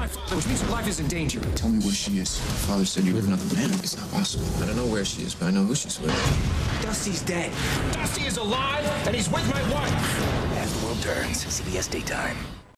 my father, which means her life is in danger. Tell me where she is. My father said you were another man. It's not possible. I don't know where she is, but I know who she's with. Dusty's dead. Dusty is alive, and he's with my wife. As the world turns, CBS daytime.